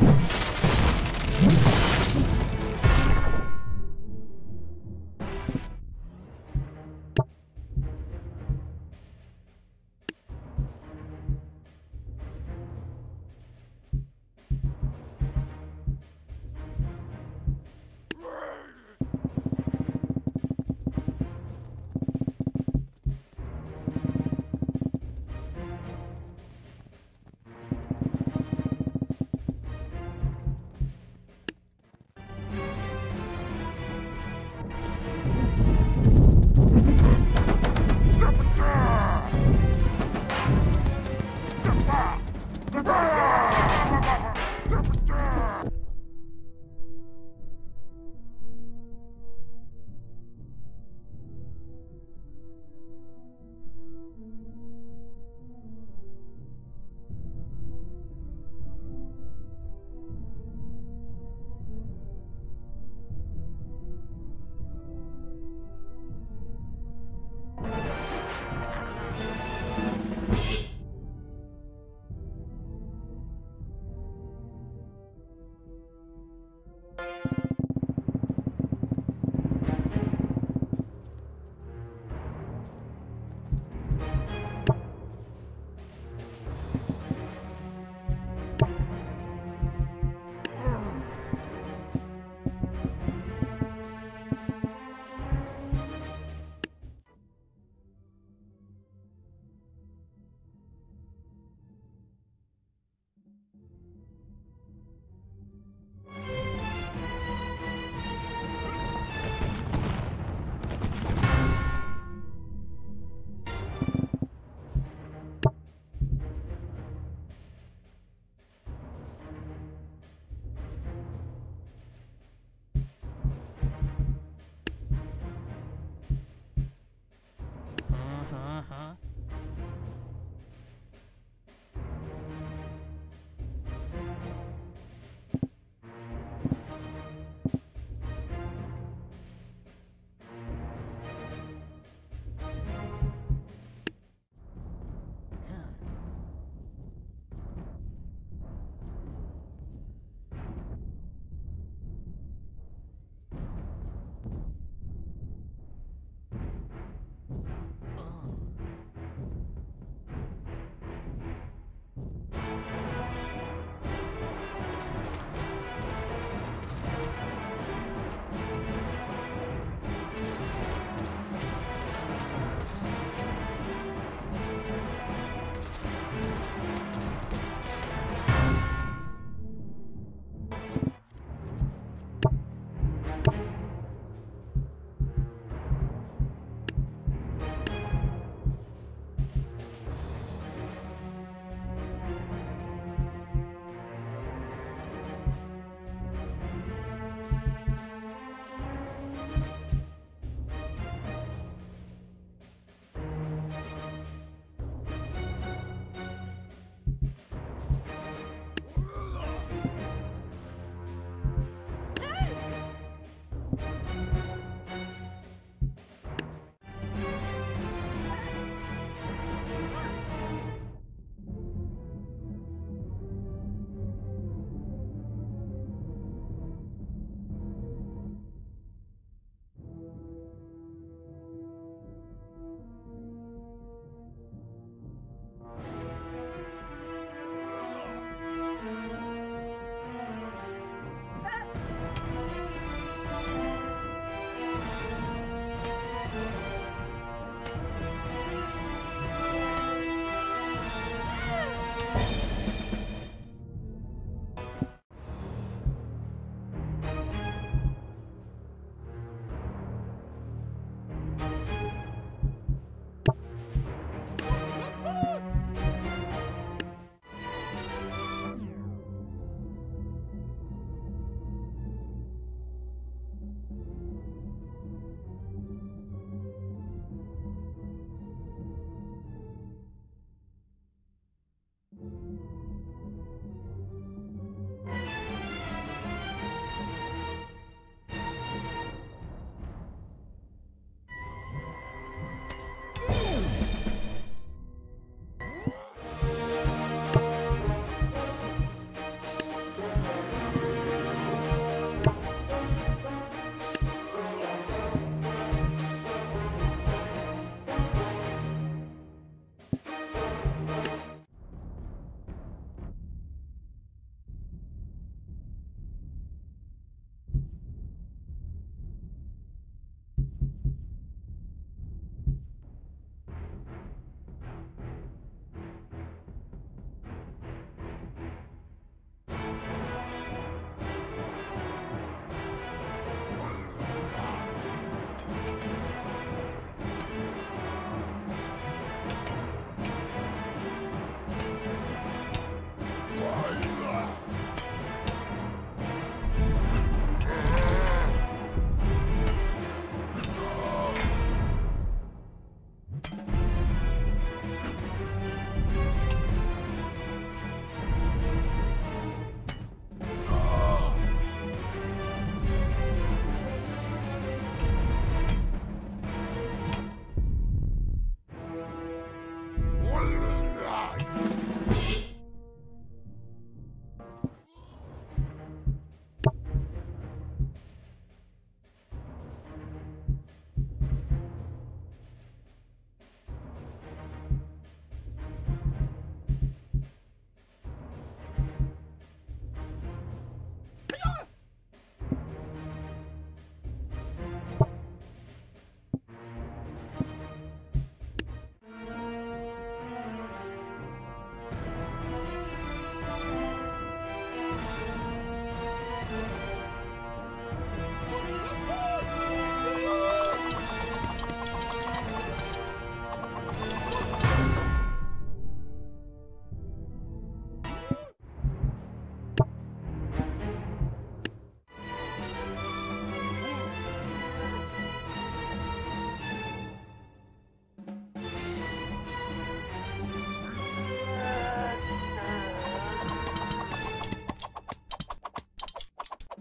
you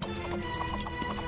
ハハハハ!